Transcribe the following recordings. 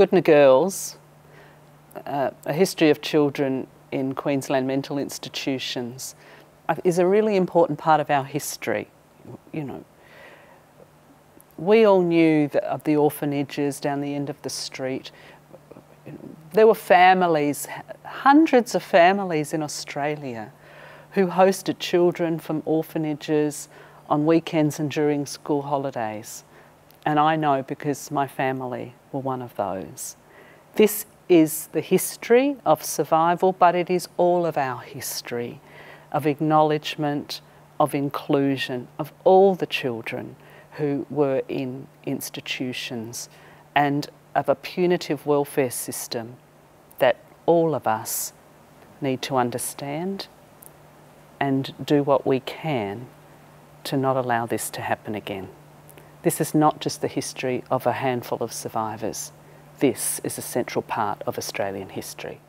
Goodna Girls, uh, a history of children in Queensland mental institutions, uh, is a really important part of our history. You know, we all knew that of the orphanages down the end of the street. There were families, hundreds of families in Australia, who hosted children from orphanages on weekends and during school holidays. And I know because my family were one of those. This is the history of survival, but it is all of our history of acknowledgement, of inclusion of all the children who were in institutions and of a punitive welfare system that all of us need to understand and do what we can to not allow this to happen again. This is not just the history of a handful of survivors. This is a central part of Australian history.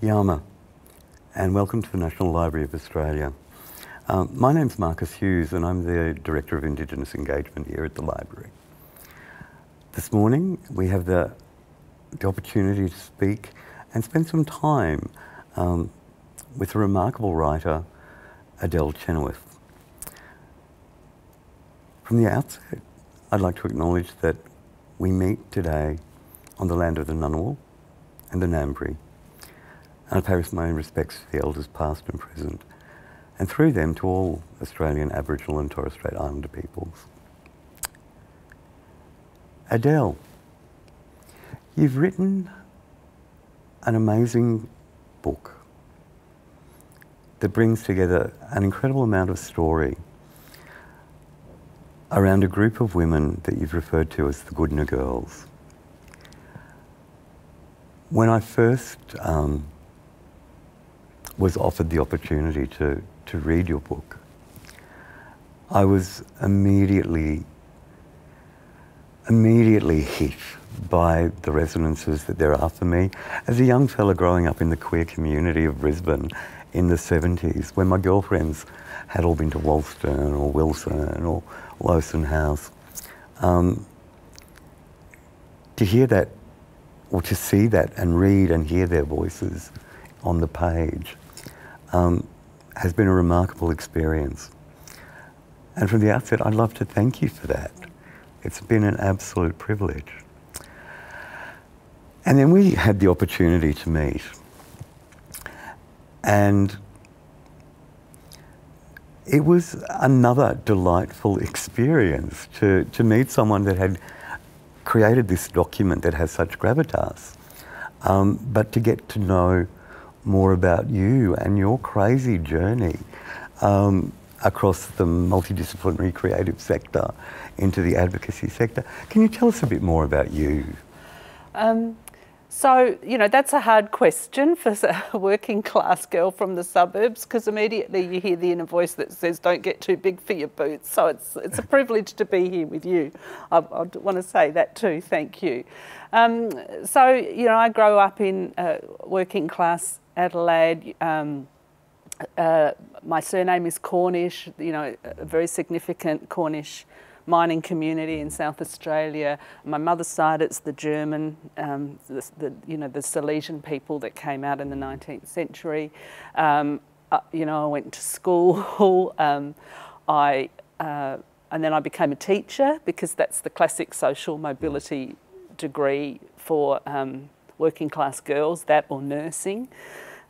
Yama, and welcome to the National Library of Australia. Um, my name's Marcus Hughes, and I'm the Director of Indigenous Engagement here at the Library. This morning, we have the, the opportunity to speak and spend some time um, with a remarkable writer, Adele Chynoweth. From the outset, I'd like to acknowledge that we meet today on the land of the Ngunnawal and the Ngambri, and I pay my own respects to the elders past and present, and through them to all Australian Aboriginal and Torres Strait Islander peoples. Adele, you've written an amazing book that brings together an incredible amount of story around a group of women that you've referred to as the Goodna Girls. When I first um, was offered the opportunity to, to read your book, I was immediately, immediately hit by the resonances that there are for me. As a young fella growing up in the queer community of Brisbane in the 70s, when my girlfriends had all been to Wolston or Wilson or Lowson House, um, to hear that or to see that and read and hear their voices on the page um, has been a remarkable experience. And from the outset, I'd love to thank you for that. It's been an absolute privilege. And then we had the opportunity to meet. And it was another delightful experience to, to meet someone that had created this document that has such gravitas, um, but to get to know more about you and your crazy journey um, across the multidisciplinary creative sector into the advocacy sector. Can you tell us a bit more about you? Um, so, you know, that's a hard question for a working class girl from the suburbs because immediately you hear the inner voice that says, don't get too big for your boots. So it's, it's a privilege to be here with you. I, I want to say that too, thank you. Um, so, you know, I grow up in uh, working class Adelaide. Um, uh, my surname is Cornish, you know, a very significant Cornish mining community in South Australia. My mother's side, it's the German, um, the, the, you know, the Silesian people that came out in the 19th century. Um, uh, you know, I went to school. um, I, uh, and then I became a teacher because that's the classic social mobility degree for um, working class girls, that or nursing.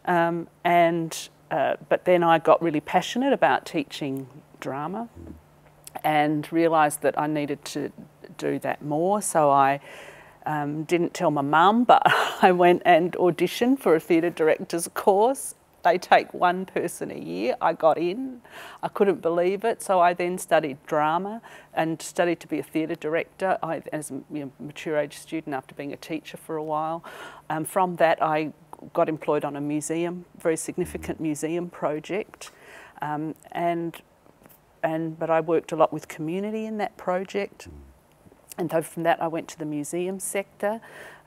Um, and uh, but then I got really passionate about teaching drama and realised that I needed to do that more. So I um, didn't tell my mum, but I went and auditioned for a theatre director's course. They take one person a year. I got in. I couldn't believe it. So I then studied drama and studied to be a theatre director I, as a you know, mature age student after being a teacher for a while. Um, from that, I got employed on a museum, very significant museum project. Um, and and but I worked a lot with community in that project. And so from that, I went to the museum sector.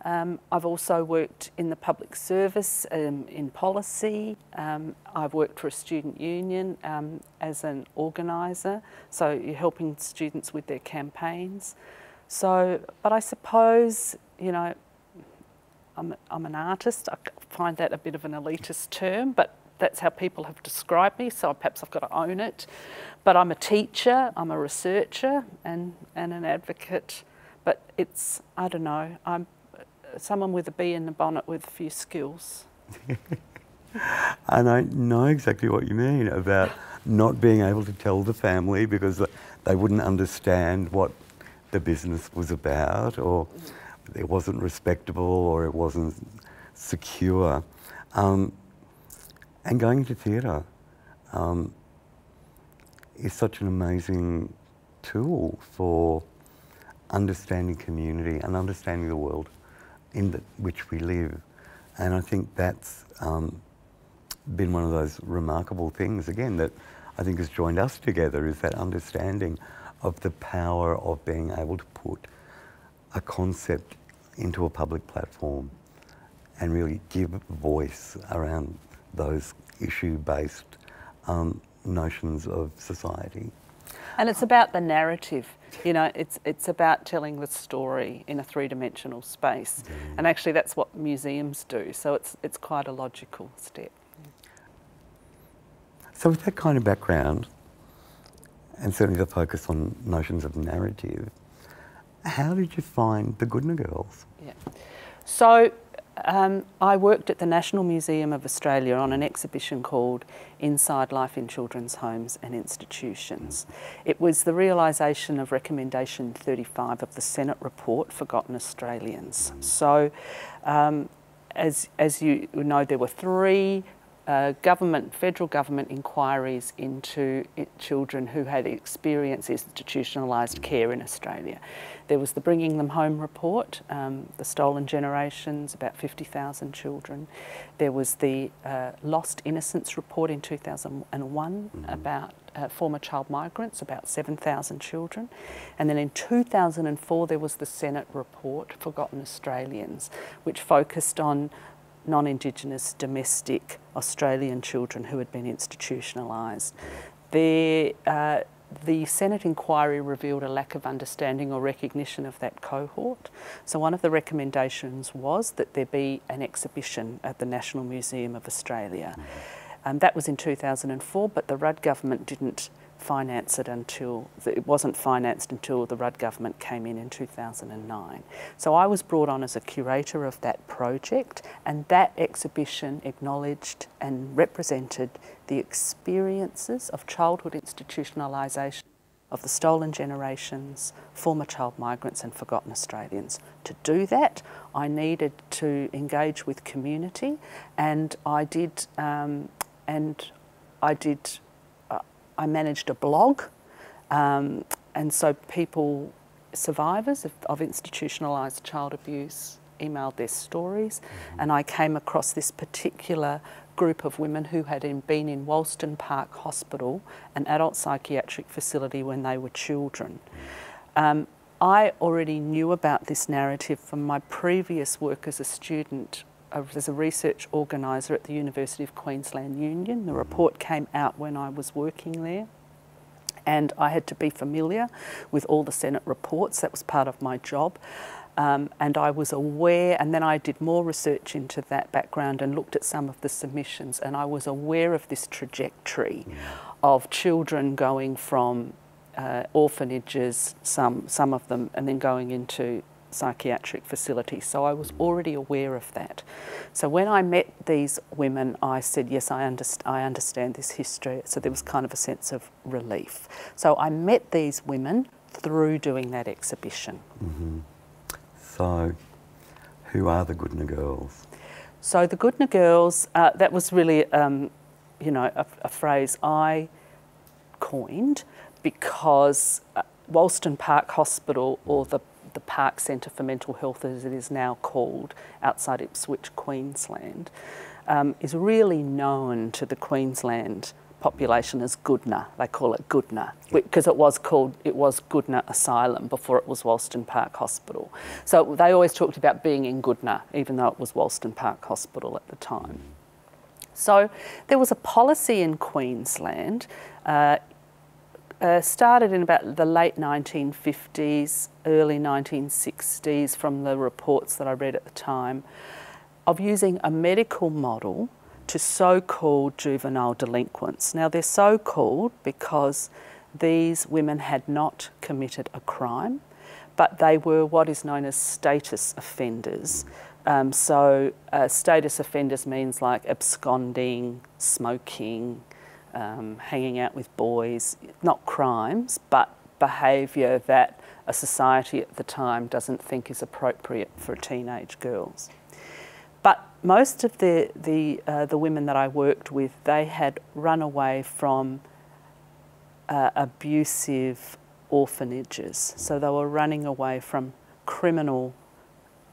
Um, I've also worked in the public service, um, in policy. Um, I've worked for a student union um, as an organiser, so you're helping students with their campaigns. So, but I suppose, you know, I'm, I'm an artist. I find that a bit of an elitist term, but that's how people have described me, so perhaps I've got to own it. But I'm a teacher, I'm a researcher, and, and an advocate. But it's, I don't know, I'm someone with a bee in the bonnet with a few skills. and I know exactly what you mean about not being able to tell the family because they wouldn't understand what the business was about or it wasn't respectable or it wasn't secure. Um, and going to theatre um, is such an amazing tool for understanding community and understanding the world in the, which we live. And I think that's um, been one of those remarkable things, again, that I think has joined us together is that understanding of the power of being able to put a concept into a public platform and really give voice around those issue-based um, notions of society. And it's about the narrative. You know, it's it's about telling the story in a three-dimensional space, mm. and actually that's what museums do. So it's it's quite a logical step. So with that kind of background, and certainly the focus on notions of narrative, how did you find the Goodna Girls? Yeah. So um, I worked at the National Museum of Australia on an exhibition called Inside Life in Children's Homes and Institutions. It was the realisation of Recommendation 35 of the Senate report, Forgotten Australians. So, um, as, as you know, there were three uh, government, federal government inquiries into children who had experienced institutionalised care in Australia. There was the Bringing Them Home report, um, the Stolen Generations, about 50,000 children. There was the uh, Lost Innocence report in 2001 mm -hmm. about uh, former child migrants, about 7,000 children. And then in 2004 there was the Senate report, Forgotten Australians, which focused on non-Indigenous domestic Australian children who had been institutionalised. The, uh, the Senate inquiry revealed a lack of understanding or recognition of that cohort. So one of the recommendations was that there be an exhibition at the National Museum of Australia. Mm -hmm. um, that was in 2004, but the Rudd government didn't finance it until, it wasn't financed until the Rudd government came in in 2009. So I was brought on as a curator of that project and that exhibition acknowledged and represented the experiences of childhood institutionalisation of the stolen generations, former child migrants and forgotten Australians. To do that, I needed to engage with community and I did, um, and I did I managed a blog, um, and so people, survivors of, of institutionalised child abuse, emailed their stories, mm-hmm. and I came across this particular group of women who had been in Wolston Park Hospital, an adult psychiatric facility when they were children. Mm-hmm. Um, I already knew about this narrative from my previous work as a student as a research organiser at the University of Queensland Union. The report came out when I was working there and I had to be familiar with all the Senate reports. That was part of my job. Um, and I was aware, and then I did more research into that background and looked at some of the submissions, and I was aware of this trajectory yeah. of children going from uh, orphanages, some some of them, and then going into psychiatric facility. So I was already aware of that. So when I met these women, I said, yes, I, underst I understand this history. So there was kind of a sense of relief. So I met these women through doing that exhibition. Mm -hmm. So who are the Goodna Girls? So the Goodna Girls, uh, that was really, um, you know, a, a, phrase I coined because uh, Wolston Park Hospital or the the Park Centre for Mental Health, as it is now called, outside Ipswich, Queensland, um, is really known to the Queensland population as Goodna. They call it Goodna because it was called it was Goodna Asylum before it was Wolston Park Hospital. So they always talked about being in Goodna, even though it was Wolston Park Hospital at the time. So there was a policy in Queensland. Uh, uh, started in about the late 1950s, early 1960s, from the reports that I read at the time, of using a medical model to so called juvenile delinquents. Now, they're so called because these women had not committed a crime, but they were what is known as status offenders. Um, so, uh, status offenders means like absconding, smoking, um, hanging out with boys, not crimes, but behaviour that a society at the time doesn't think is appropriate for teenage girls. But most of the, the, uh, the women that I worked with, they had run away from uh, abusive orphanages. So they were running away from criminal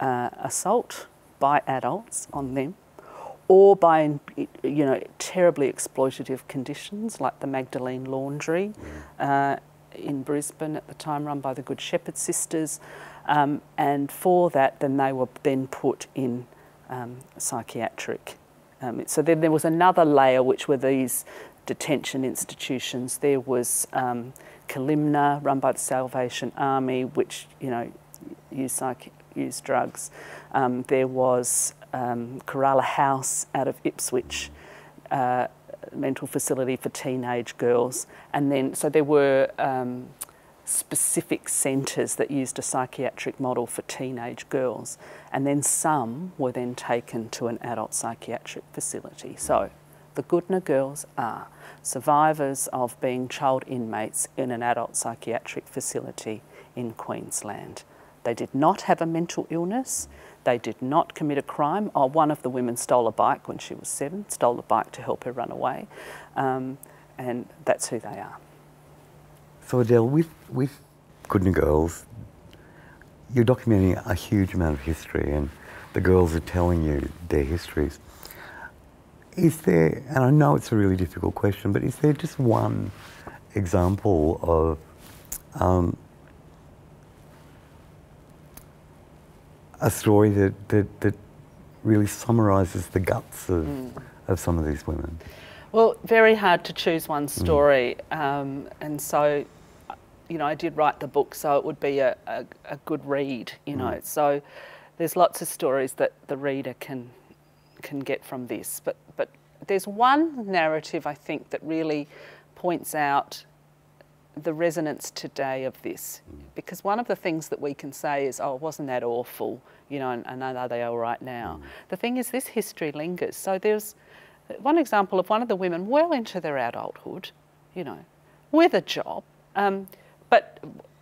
uh, assault by adults on them or by you know terribly exploitative conditions like the Magdalene Laundry uh, in Brisbane at the time, run by the Good Shepherd Sisters, um, and for that, then they were then put in um, psychiatric. Um, so then there was another layer, which were these detention institutions. There was um, Kalimna, run by the Salvation Army, which you know use psych use drugs. Um, there was um, Karrala House out of Ipswich, uh, mental facility for teenage girls, and then so there were um, specific centres that used a psychiatric model for teenage girls, and then some were then taken to an adult psychiatric facility. So the Goodna girls are survivors of being child inmates in an adult psychiatric facility in Queensland. They did not have a mental illness. They did not commit a crime. Oh, one of the women stole a bike when she was seven, stole a bike to help her run away. Um, and that's who they are. So Adele, with, with Goodna Girls, you're documenting a huge amount of history and the girls are telling you their histories. Is there, and I know it's a really difficult question, but is there just one example of um, a story that, that, that really summarises the guts of, mm. of some of these women? Well, very hard to choose one story. Mm. Um, and so, you know, I did write the book, so it would be a, a, a good read, you know. Mm. So there's lots of stories that the reader can can get from this. But, but there's one narrative, I think, that really points out the resonance today of this. Because one of the things that we can say is, oh, wasn't that awful? You know, and, and are they all right now? Mm. The thing is, this history lingers. So there's one example of one of the women well into their adulthood, you know, with a job, um, but,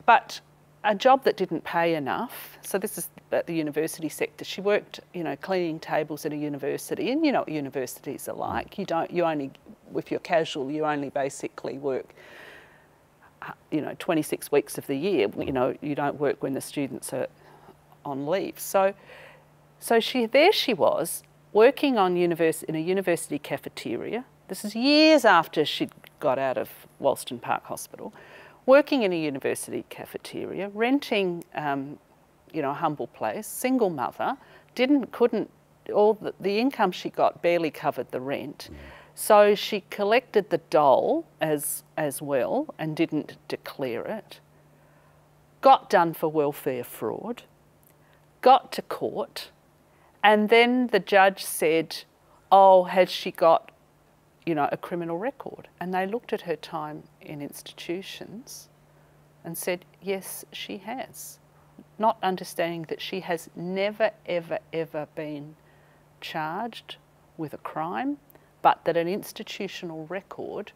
but a job that didn't pay enough. So this is at the university sector. She worked, you know, cleaning tables at a university, and you know what universities are like. You don't, you only, if you're casual, you only basically work you know, 26 weeks of the year. You know, you don't work when the students are on leave. So, so she there she was working on univers- in a university cafeteria. This is years after she'd got out of Wolston Park Hospital, working in a university cafeteria, renting, um, you know, a humble place, single mother, didn't, couldn't, all the, the income she got barely covered the rent. Mm. So she collected the dole as, as well and didn't declare it, got done for welfare fraud, got to court, and then the judge said, Oh, has she got, you know, a criminal record? And they looked at her time in institutions and said, Yes, she has. Not understanding that she has never, ever, ever been charged with a crime but that an institutional record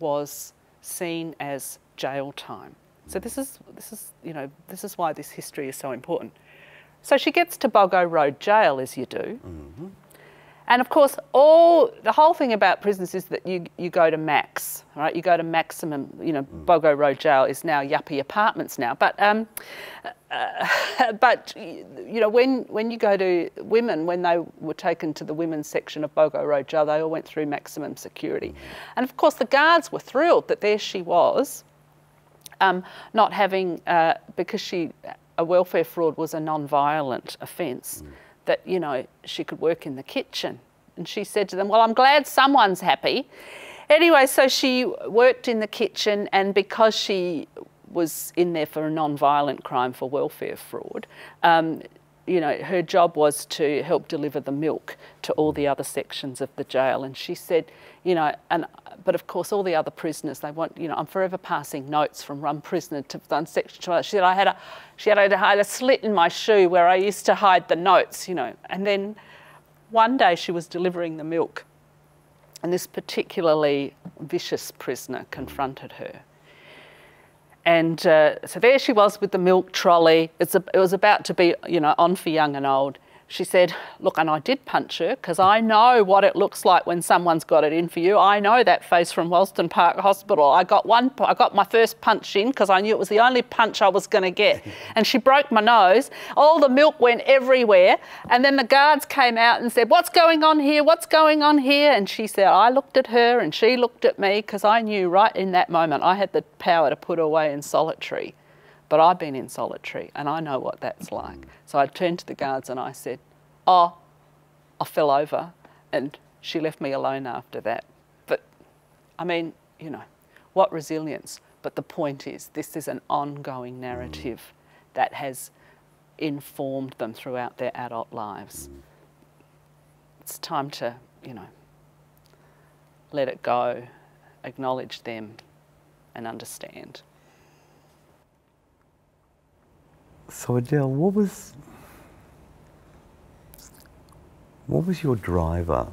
was seen as jail time. So this is this is you know this is why this history is so important. So she gets to Boggo Road Jail as you do. Mm-hmm. And of course, all the whole thing about prisons is that you, you go to max, right? You go to maximum. You know, mm. Boggo Road Jail is now yuppie apartments now, but um, uh, but you know, when when you go to women, when they were taken to the women's section of Boggo Road Jail, they all went through maximum security, and of course the guards were thrilled that there she was, um, not having uh, because she a welfare fraud was a non-violent offence, mm. that you know she could work in the kitchen, and she said to them, "Well, I'm glad someone's happy." Anyway, so she worked in the kitchen, and because she was in there for a non-violent crime for welfare fraud, um, you know, her job was to help deliver the milk to all the other sections of the jail. And she said, you know, and but of course all the other prisoners, they want, you know, I'm forever passing notes from one prisoner to one section to. She said I had a, she had a, had a slit in my shoe where I used to hide the notes, you know. And then one day she was delivering the milk and this particularly vicious prisoner confronted her. And uh, so there she was with the milk trolley. A, it was about to be, you know, on for young and old she said, Look, and I did punch her because I know what it looks like when someone's got it in for you. I know that face from Wolston Park Hospital. I got one, I got my first punch in because I knew it was the only punch I was going to get. And she broke my nose. All the milk went everywhere. And then the guards came out and said, What's going on here? What's going on here? And she said, I looked at her and she looked at me because I knew right in that moment I had the power to put her away in solitary. But I've been in solitary and I know what that's like. So I turned to the guards and I said, Oh, I fell over. And she left me alone after that. But I mean, you know, what resilience. But the point is, this is an ongoing narrative that has informed them throughout their adult lives. It's time to, you know, let it go, acknowledge them, and understand. So Adele, what was what was your driver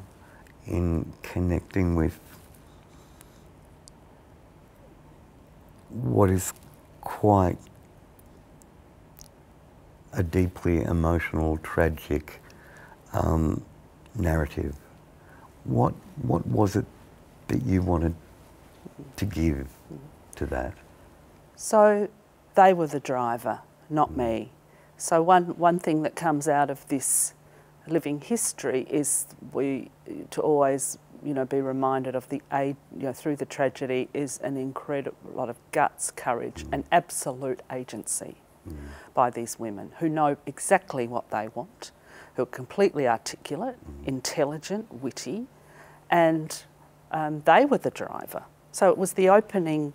in connecting with what is quite a deeply emotional, tragic um, narrative? What what was it that you wanted to give to that? So they were the driver not me. So one, one thing that comes out of this living history is we to always you know be reminded of the aid you know through the tragedy is an incredible lot of guts, courage, and absolute agency mm. by these women who know exactly what they want, who are completely articulate, mm. intelligent, witty, and um, they were the driver. So it was the opening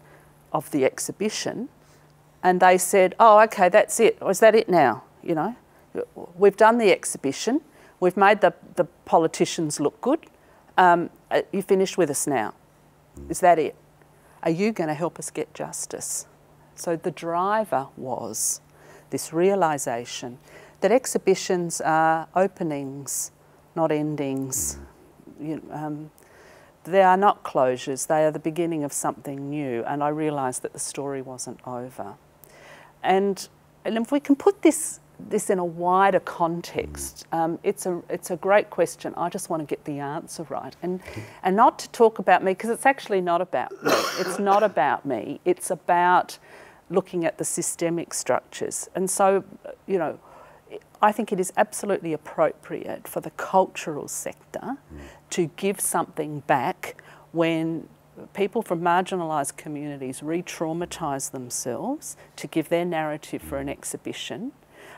of the exhibition and they said, "Oh, okay, that's it. Is that it now? You know, we've done the exhibition. We've made the the politicians look good. Um, uh, you finished with us now. Is that it? Are you going to help us get justice?" So the driver was this realization that exhibitions are openings, not endings. You, um, they are not closures, they are the beginning of something new. And I realised that the story wasn't over. And, and if we can put this, this in a wider context, um, it's, a, it's a great question. I just want to get the answer right. And, and not to talk about me, because it's actually not about me. It's not about me. It's about looking at the systemic structures. And so, you know, I think it is absolutely appropriate for the cultural sector to give something back when people from marginalised communities re traumatise themselves to give their narrative for an exhibition.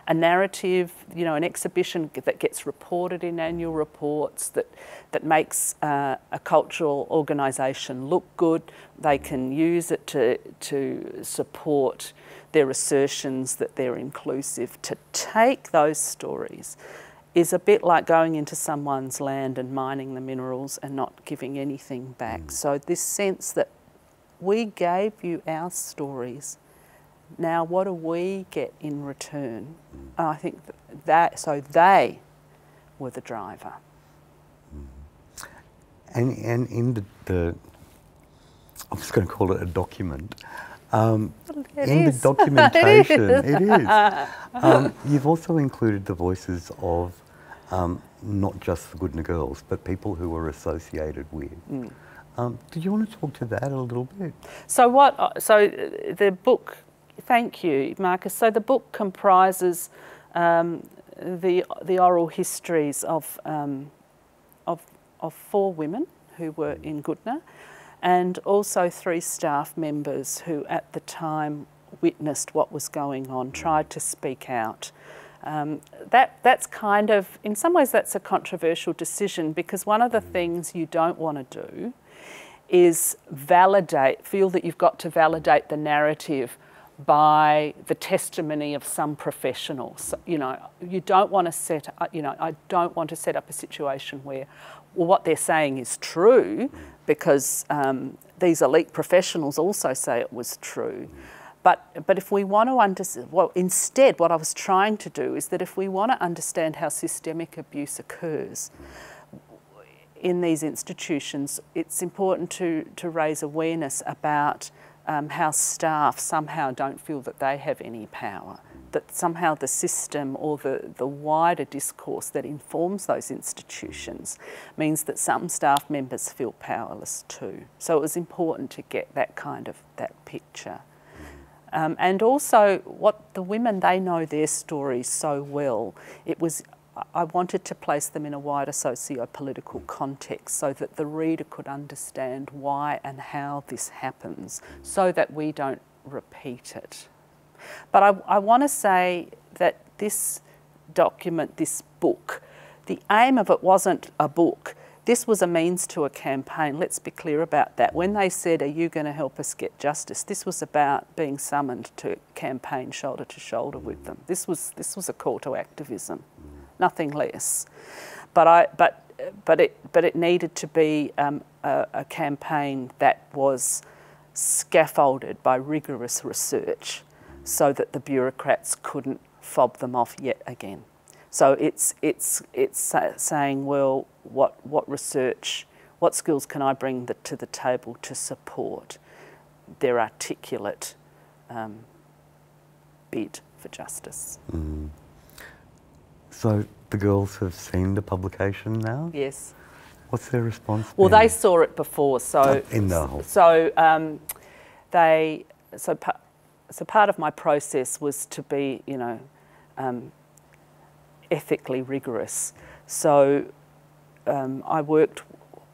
A narrative, you know, an exhibition that gets reported in annual reports that, that makes uh, a cultural organisation look good. They can use it to, to support their assertions that they're inclusive. To take those stories is a bit like going into someone's land and mining the minerals and not giving anything back. Mm. So, this sense that we gave you our stories, now what do we get in return? Mm. I think that, so they were the driver. Mm. And, and in the, the, I'm just going to call it a document. Um, in is. the documentation, it is. It is. Um, you've also included the voices of um, not just the Goodna girls, but people who were associated with. Mm. Um, did you want to talk to that a little bit? So what? Uh, so the book thank you, Marcus. So the book comprises um, the the oral histories of, um, of of four women who were in Goodna, and also three staff members who, at the time, witnessed what was going on, tried to speak out. Um, that that's kind of, in some ways, that's a controversial decision because one of the things you don't want to do is validate, feel that you've got to validate the narrative by the testimony of some professionals. You know, you don't want to set, you know, I don't want to set up a situation where, well, what they're saying is true because um, these elite professionals also say it was true. But, but if we want to understand, well, instead, what I was trying to do is that if we want to understand how systemic abuse occurs, in these institutions, it's important to, to raise awareness about um, how staff somehow don't feel that they have any power, that somehow the system or the, the wider discourse that informs those institutions means that some staff members feel powerless too. So it was important to get that kind of that picture. Um, and also what the women, they know their stories so well. It was I wanted to place them in a wider socio-political context so that the reader could understand why and how this happens so that we don't repeat it. But I, I want to say that this document, this book, the aim of it wasn't a book. This was a means to a campaign. Let's be clear about that. When they said, Are you going to help us get justice? This was about being summoned to campaign shoulder to shoulder with them. This was, this was a call to activism nothing less. But I, but, but it, but it needed to be um, a, a campaign that was scaffolded by rigorous research, so that the bureaucrats couldn't fob them off yet again. So it's it's it's saying, well, what what research, what skills can I bring the, to the table to support their articulate um, bid for justice? Mm. So the girls have seen the publication now? Yes. What's their response? Well, they saw it before, so uh, in the whole. So um, they so so part of my process was to be you know um, ethically rigorous. So um, I worked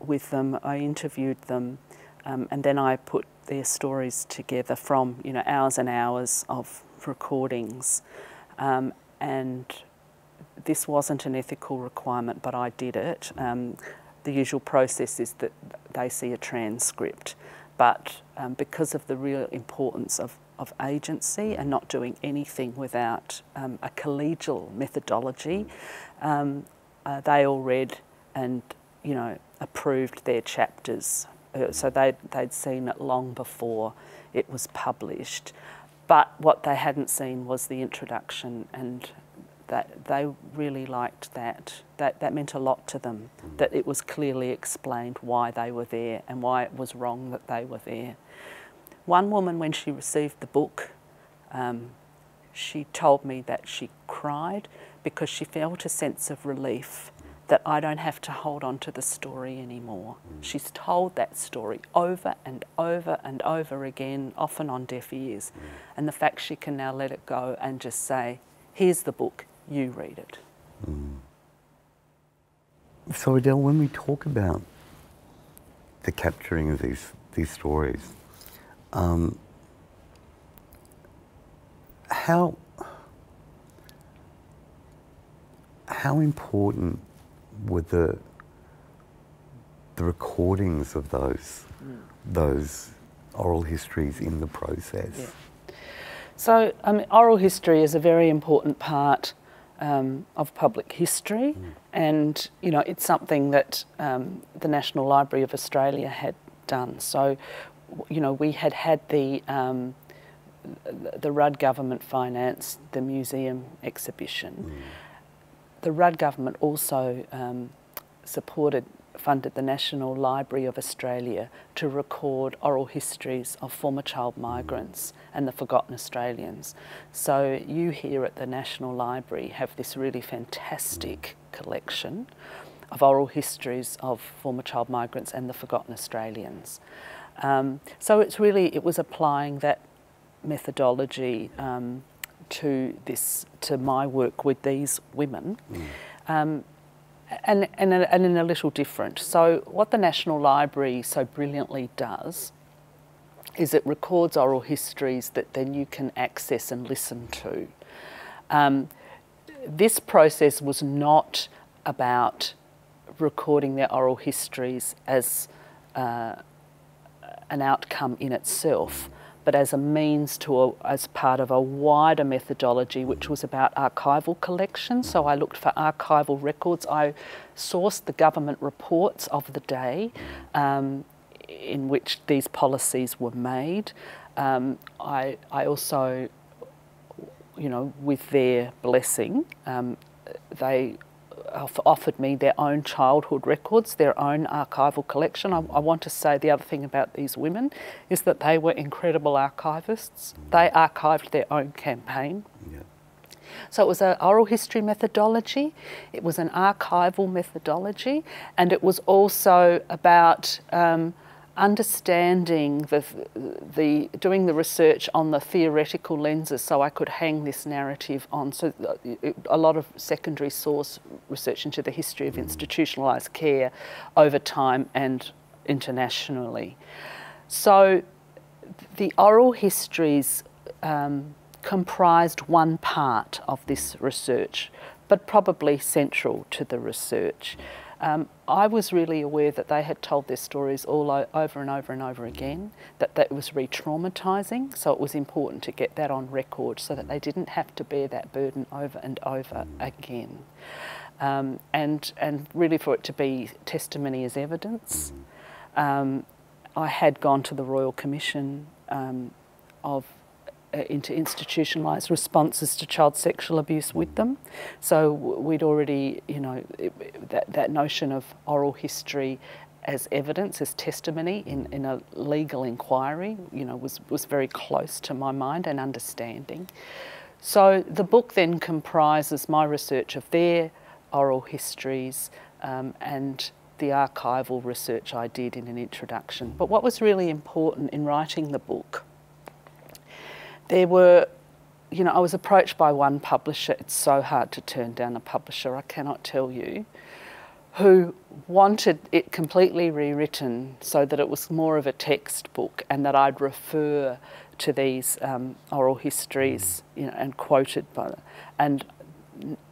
with them, I interviewed them, um, and then I put their stories together from you know hours and hours of recordings, um, and this wasn't an ethical requirement, but I did it. Um, the usual process is that they see a transcript, but um, because of the real importance of, of agency and not doing anything without um, a collegial methodology, um, uh, they all read and you know approved their chapters. Uh, so they'd, they'd seen it long before it was published. But what they hadn't seen was the introduction and that they really liked that. That, that meant a lot to them, mm. that it was clearly explained why they were there and why it was wrong that they were there. One woman, when she received the book, um, she told me that she cried because she felt a sense of relief that I don't have to hold on to the story anymore. She's told that story over and over and over again, often on deaf ears. And the fact she can now let it go and just say, here's the book, you read it. Mm. So Adele, when we talk about the capturing of these these stories, um, how how important were the the recordings of those mm. those oral histories in the process? Yeah. So, I mean, oral history is a very important part um, of public history, mm. and you know it's something that um, the National Library of Australia had done. So, you know, we had had the um, the Rudd government finance the museum exhibition. Mm. The Rudd government also um, supported funded the National Library of Australia to record oral histories of former child migrants and the forgotten Australians. So you here at the National Library have this really fantastic collection of oral histories of former child migrants and the forgotten Australians. Um, so it's really, it was applying that methodology um, to this to my work with these women. Um, and, and, and in a little different. So, what the National Library so brilliantly does is it records oral histories that then you can access and listen to. Um, this process was not about recording their oral histories as uh, an outcome in itself, but as a means to, a, as part of a wider methodology, which was about archival collection. So I looked for archival records. I sourced the government reports of the day um, in which these policies were made. Um, I, I also, you know, with their blessing, um, they offered me their own childhood records, their own archival collection. I, I, want to say the other thing about these women is that they were incredible archivists. They archived their own campaign. Yeah. So it was an oral history methodology, it was an archival methodology, and it was also about. Um, understanding the, the doing the research on the theoretical lenses so I could hang this narrative on. So uh, a lot of secondary source research into the history of institutionalized care over time and internationally. So the oral histories um, comprised one part of this research but probably central to the research um, I was really aware that they had told their stories all over and over and over again, that that was re traumatising, so it was important to get that on record so that they didn't have to bear that burden over and over again. Um, and, and really for it to be testimony as evidence. Um, I had gone to the Royal Commission um, of into institutionalised responses to child sexual abuse with them. So we'd already, you know, that, that notion of oral history as evidence, as testimony in, in a legal inquiry, you know, was, was very close to my mind and understanding. So the book then comprises my research of their oral histories um, and the archival research I did in an introduction. But what was really important in writing the book there were, you know, I was approached by one publisher, it's so hard to turn down a publisher, I cannot tell you, who wanted it completely rewritten so that it was more of a textbook and that I'd refer to these um, oral histories mm. you know, and quoted by them. And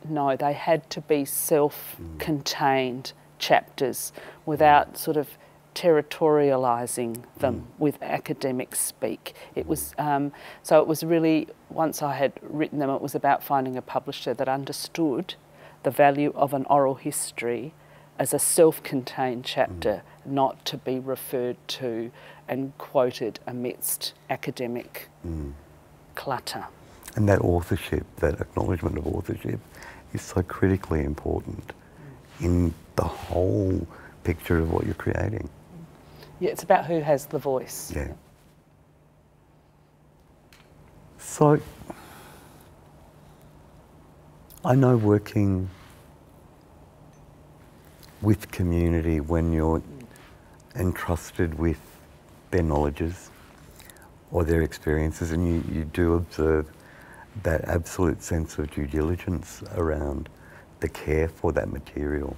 no, they had to be self contained mm. chapters without mm. sort of territorialising them mm. with academic speak. It was um, so it was really once I had written them, it was about finding a publisher that understood the value of an oral history as a self-contained chapter, mm. not to be referred to and quoted amidst academic mm. clutter. And that authorship, that acknowledgement of authorship, is so critically important in the whole picture of what you're creating. Yeah, it's about who has the voice. Yeah. So, I know working with community when you're entrusted with their knowledges or their experiences, and you, you do observe that absolute sense of due diligence around the care for that material.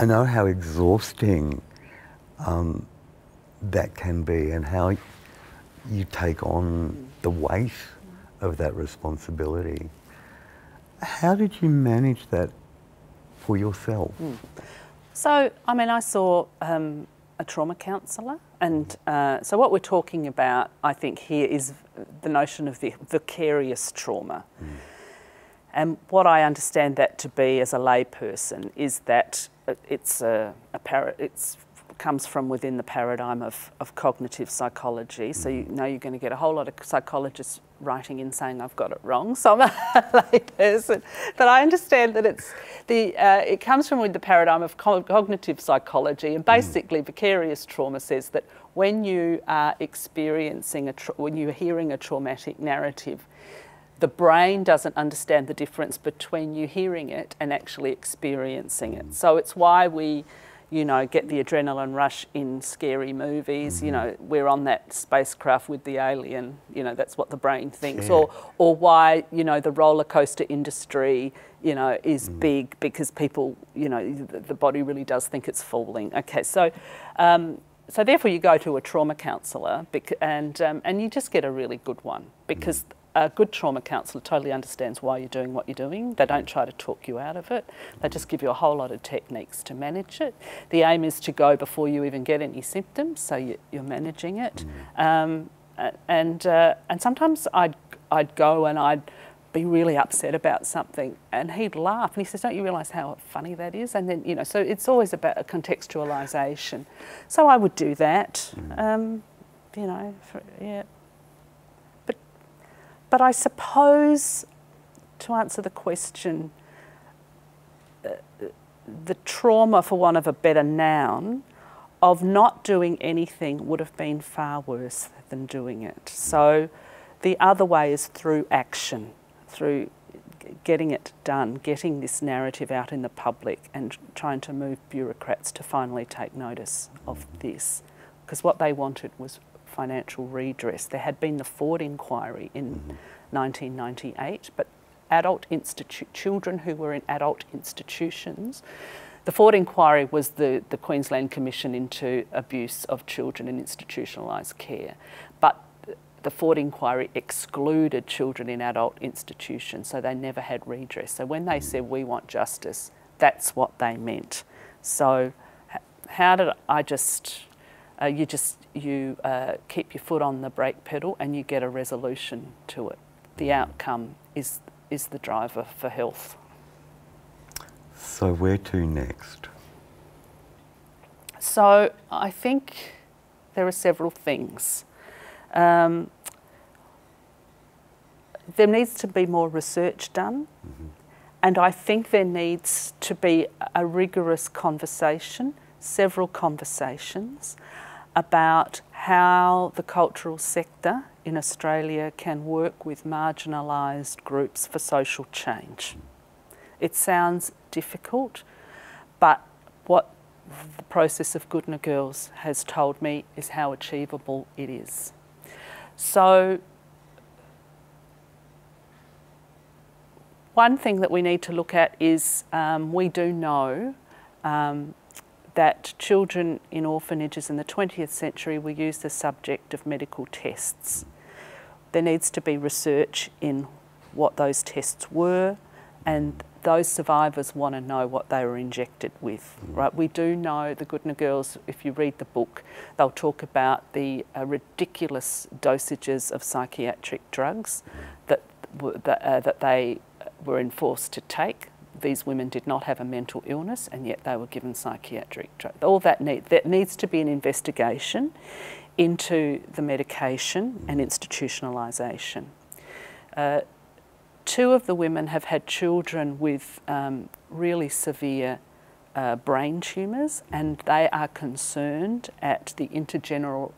I know how exhausting um, that can be and how you take on the weight of that responsibility. How did you manage that for yourself? Mm. So, I mean, I saw um, a trauma counsellor, and uh, so what we're talking about, I think, here is the notion of the vicarious trauma. Mm. And what I understand that to be as a layperson is that it's a, a it's comes from within the paradigm of, of cognitive psychology. So you know you're going to get a whole lot of psychologists writing in saying I've got it wrong. So I'm a layperson, but I understand that it's the uh, it comes from with the paradigm of cognitive psychology, and basically mm. vicarious trauma says that when you are experiencing a when you're hearing a traumatic narrative, the brain doesn't understand the difference between you hearing it and actually experiencing it. So it's why we, you know, get the adrenaline rush in scary movies. Mm-hmm. You know, we're on that spacecraft with the alien. You know, that's what the brain thinks. Yeah. Or, or why you know the roller coaster industry, you know, is mm. big because people, you know, the, the, body really does think it's falling. Okay, so. Um, so therefore, you go to a trauma counsellor, and um, and you just get a really good one because mm a good trauma counsellor totally understands why you're doing what you're doing. They don't try to talk you out of it. They just give you a whole lot of techniques to manage it. The aim is to go before you even get any symptoms, so you, are managing it. Um, and uh, and sometimes I'd I'd go and I'd be really upset about something, and he'd laugh and he says, "Don't you realise how funny that is?" And then you know, so it's always about a contextualisation. So I would do that. Mm. Um, you know, for, yeah. But I suppose, to answer the question, uh, the trauma, for want of a better noun, of not doing anything would have been far worse than doing it. So the other way is through action, through getting it done, getting this narrative out in the public and trying to move bureaucrats to finally take notice of this. Because what they wanted was financial redress. There had been the Forde inquiry in mm-hmm. 1998, but adult institu- children who were in adult institutions. The Forde inquiry was the, the Queensland Commission into abuse of children in institutionalised care, but the Forde inquiry excluded children in adult institutions, so they never had redress. So when they mm. said we want justice, that's what they meant. So how did I just uh, you just you uh, keep your foot on the brake pedal and you get a resolution to it. The outcome is is the driver for health. So where to next? So I think there are several things. Um, there needs to be more research done, mm-hmm. and I think there needs to be a rigorous conversation, several conversations about how the cultural sector in Australia can work with marginalised groups for social change. It sounds difficult, but what the process of Goodna Girls has told me is how achievable it is. So, one thing that we need to look at is um, we do know um, that children in orphanages in the 20th century were used as subject of medical tests. There needs to be research in what those tests were and those survivors want to know what they were injected with, right? We do know the Goodna girls, if you read the book, they'll talk about the uh, ridiculous dosages of psychiatric drugs that, that, uh, that they were enforced to take these women did not have a mental illness and yet they were given psychiatric drugs. All that, need, that needs to be an investigation into the medication and institutionalisation. Uh, two of the women have had children with um, really severe uh, brain tumours and they are concerned at the intergeneral,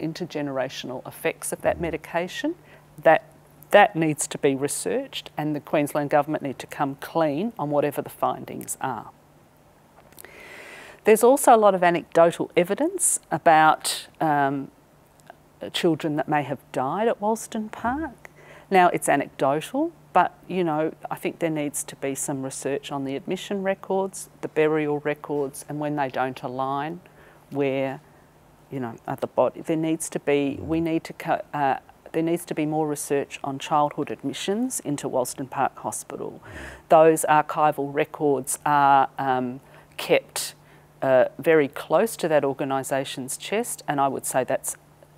intergenerational effects of that medication. That that needs to be researched and the Queensland Government need to come clean on whatever the findings are. There's also a lot of anecdotal evidence about um, children that may have died at Wolston Park. Now it's anecdotal, but you know, I think there needs to be some research on the admission records, the burial records, and when they don't align, where you know, at the body, there needs to be. We need to uh, there needs to be more research on childhood admissions into Wolston Park Hospital. Those archival records are um, kept uh, very close to that organisation's chest, and I would say that's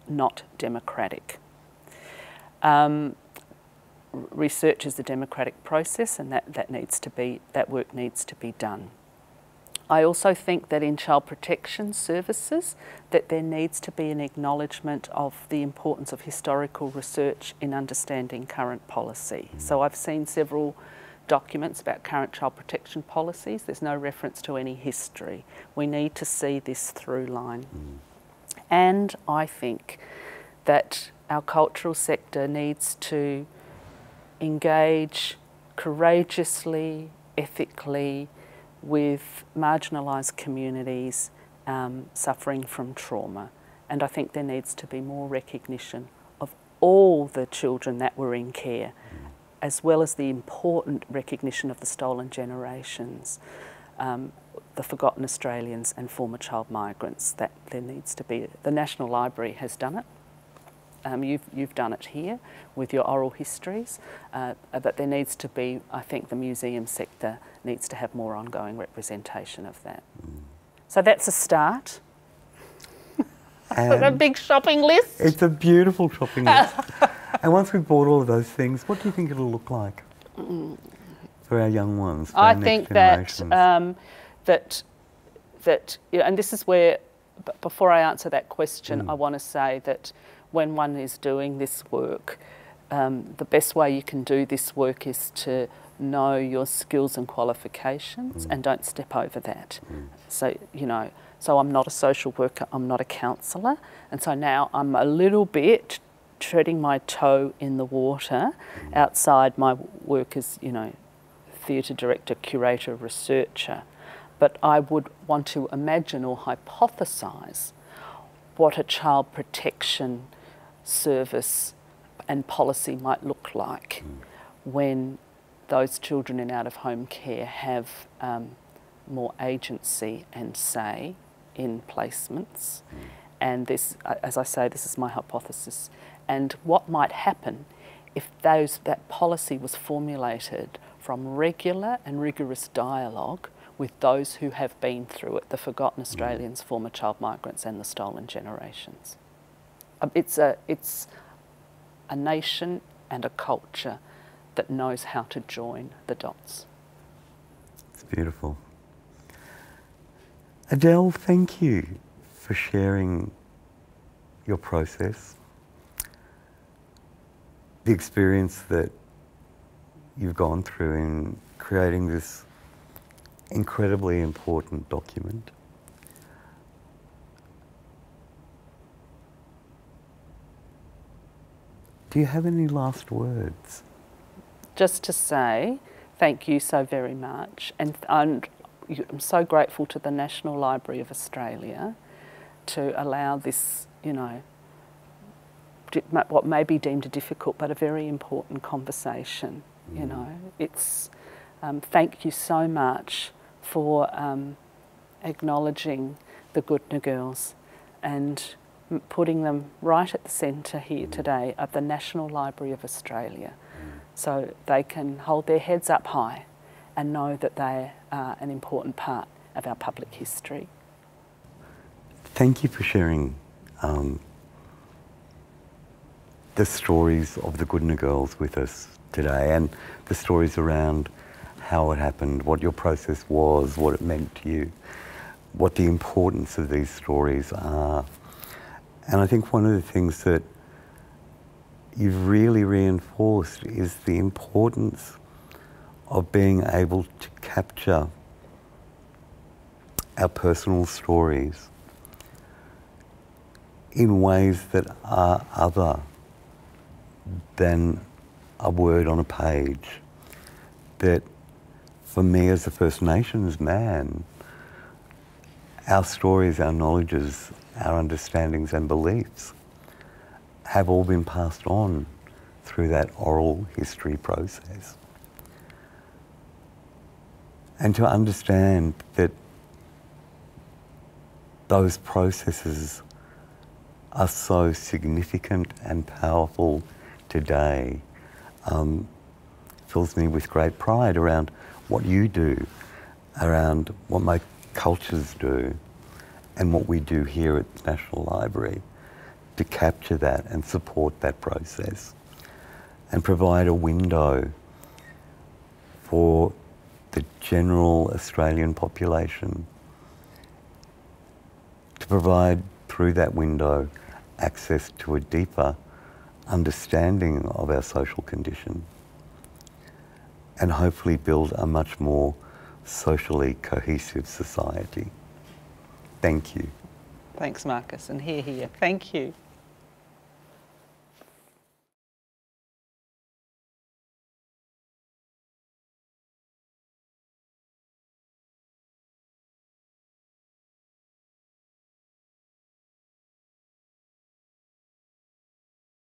not democratic. Um, research is a democratic process, and that, that needs to be that work needs to be done. I also think that in child protection services that there needs to be an acknowledgement of the importance of historical research in understanding current policy. So I've seen several documents about current child protection policies. There's no reference to any history. We need to see this through line. And I think that our cultural sector needs to engage courageously, ethically, with marginalised communities um, suffering from trauma. And I think there needs to be more recognition of all the children that were in care, as well as the important recognition of the stolen generations, um, the forgotten Australians and former child migrants, that there needs to be. The National Library has done it. Um, you've, you've done it here with your oral histories, uh, but there needs to be, I think the museum sector needs to have more ongoing representation of that. So that's a start. a big shopping list. It's a beautiful shopping list. and once we've bought all of those things, what do you think it'll look like for our young ones? I think that um, that that, you know, and this is where, before I answer that question, mm. I want to say that when one is doing this work, um, the best way you can do this work is to know your skills and qualifications mm. and don't step over that. Mm. So, you know, so I'm not a social worker, I'm not a counsellor, and so now I'm a little bit treading my toe in the water mm. outside my work as, you know, theatre director, curator, researcher. But I would want to imagine or hypothesise what a child protection service and policy might look like when those children in out of home care have um, more agency and say in placements. And this, as I say, this is my hypothesis. And what might happen if those, that policy was formulated from regular and rigorous dialogue with those who have been through it, the forgotten Australians, former child migrants and the stolen generations. Um, it's a, it's a nation and a culture that knows how to join the dots. It's beautiful. Adele, thank you for sharing your process, the experience that you've gone through in creating this incredibly important document. Do you have any last words? Just to say thank you so very much, and, I'm so grateful to the National Library of Australia to allow this, you know, what may be deemed a difficult but a very important conversation. Mm. You know, it's um, thank you so much for um, acknowledging the Goodna girls and putting them right at the centre here mm. today of the National Library of Australia mm. So they can hold their heads up high and know that they are an important part of our public history. Thank you for sharing um, the stories of the Goodna girls with us today and the stories around how it happened, what your process was, what it meant to you, what the importance of these stories are and I think one of the things that you've really reinforced is the importance of being able to capture our personal stories in ways that are other than a word on a page. That for me as a First Nations man, our stories, our knowledges our understandings and beliefs have all been passed on through that oral history process. And to understand that those processes are so significant and powerful today um, fills me with great pride around what you do, around what my cultures do and what we do here at the National Library to capture that and support that process and provide a window for the general Australian population to provide through that window access to a deeper understanding of our social condition and hopefully build a much more socially cohesive society. Thank you. Thanks, Marcus, and here, here. Thank you.